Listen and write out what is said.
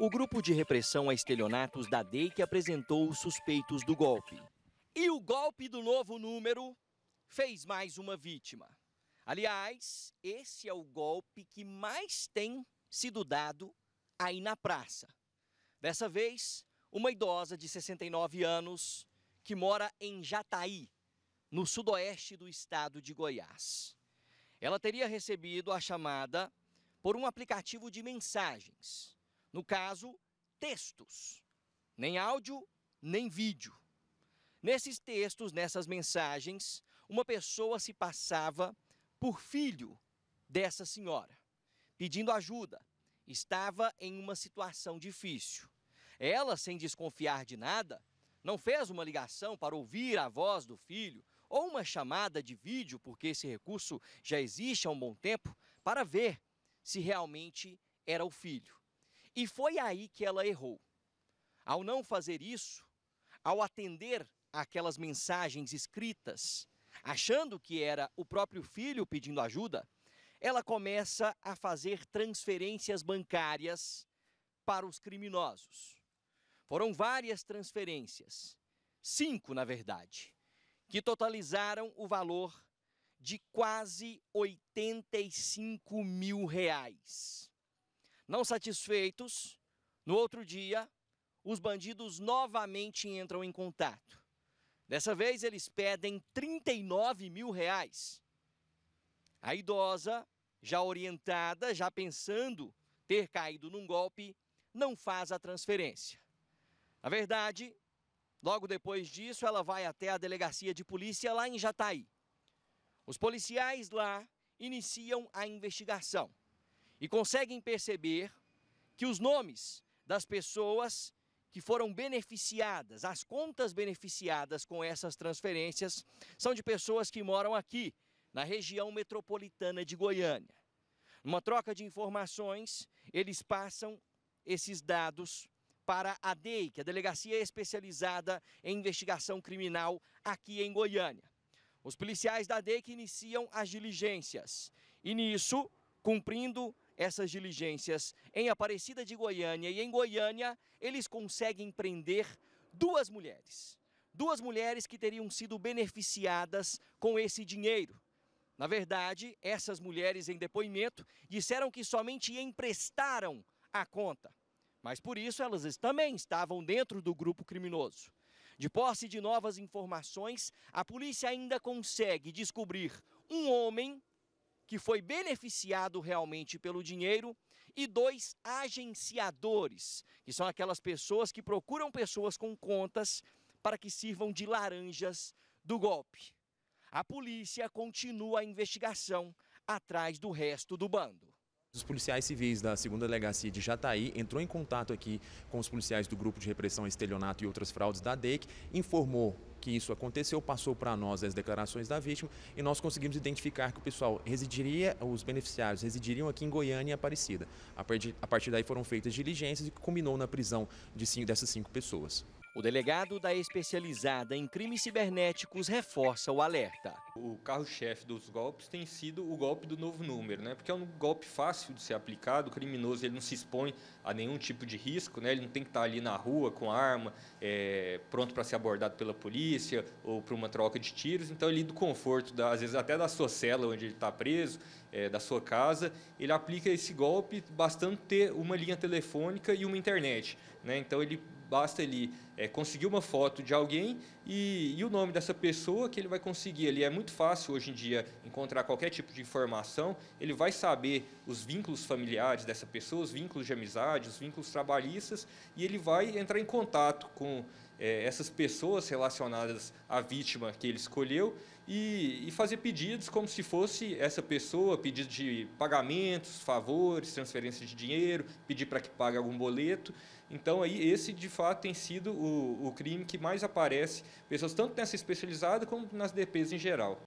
o grupo de repressão a estelionatos da DEIC apresentou os suspeitos do golpe. E o golpe do novo número fez mais uma vítima. Aliás, esse é o golpe que mais tem sido dado aí na praça. Dessa vez, uma idosa de 69 anos que mora em Jataí, no sudoeste do estado de Goiás. Ela teria recebido a chamada por um aplicativo de mensagens. No caso, textos. Nem áudio, nem vídeo. Nesses textos, nessas mensagens, uma pessoa se passava por filho dessa senhora, pedindo ajuda. Estava em uma situação difícil. Ela, sem desconfiar de nada, não fez uma ligação para ouvir a voz do filho ou uma chamada de vídeo, porque esse recurso já existe há um bom tempo, para ver se realmente era o filho. E foi aí que ela errou. Ao não fazer isso, ao atender aquelas mensagens escritas, achando que era o próprio filho pedindo ajuda, ela começa a fazer transferências bancárias para os criminosos. Foram várias transferências, cinco na verdade, que totalizaram o valor de quase 85 mil reais. Não satisfeitos, no outro dia, os bandidos novamente entram em contato. Dessa vez eles pedem 39 mil reais. A idosa, já orientada, já pensando ter caído num golpe, não faz a transferência. Na verdade, logo depois disso, ela vai até a delegacia de polícia lá em Jataí. Os policiais lá iniciam a investigação e conseguem perceber que os nomes das pessoas que foram beneficiadas, as contas beneficiadas com essas transferências, são de pessoas que moram aqui, na região metropolitana de Goiânia. Numa troca de informações, eles passam esses dados para a DEI, que é a Delegacia Especializada em Investigação Criminal aqui em Goiânia. Os policiais da DEIC iniciam as diligências e nisso, cumprindo essas diligências em Aparecida de Goiânia e em Goiânia, eles conseguem prender duas mulheres. Duas mulheres que teriam sido beneficiadas com esse dinheiro. Na verdade, essas mulheres em depoimento disseram que somente emprestaram a conta, mas por isso elas também estavam dentro do grupo criminoso. De posse de novas informações, a polícia ainda consegue descobrir um homem que foi beneficiado realmente pelo dinheiro e dois agenciadores, que são aquelas pessoas que procuram pessoas com contas para que sirvam de laranjas do golpe. A polícia continua a investigação atrás do resto do bando. Os policiais civis da segunda delegacia de Jataí entrou em contato aqui com os policiais do grupo de repressão a estelionato e outras fraudes da DEIC, informou que isso aconteceu, passou para nós as declarações da vítima e nós conseguimos identificar que o pessoal residiria, os beneficiários residiriam aqui em Goiânia e Aparecida. A partir, a partir daí foram feitas diligências e culminou na prisão de cinco, dessas cinco pessoas. O delegado da especializada em crimes cibernéticos reforça o alerta. O carro-chefe dos golpes tem sido o golpe do novo número, né? Porque é um golpe fácil de ser aplicado, o criminoso ele não se expõe a nenhum tipo de risco, né? Ele não tem que estar ali na rua com arma, é, pronto para ser abordado pela polícia ou para uma troca de tiros. Então ele do conforto, da, às vezes até da sua cela onde ele está preso, é, da sua casa, ele aplica esse golpe bastando ter uma linha telefônica e uma internet, né? Então ele basta ele é, conseguir uma foto de alguém e, e, o nome dessa pessoa que ele vai conseguir. Ele é muito fácil hoje em dia encontrar qualquer tipo de informação. Ele vai saber os vínculos familiares dessa pessoa, os vínculos de amizade, os vínculos trabalhistas e ele vai entrar em contato com é, essas pessoas relacionadas à vítima que ele escolheu e, e, fazer pedidos como se fosse essa pessoa, pedido de pagamentos, favores, transferência de dinheiro, pedir para que pague algum boleto. Então aí esse de fato tem sido o, o crime que mais aparece, pessoas tanto nessa especializada como nas DPs em geral.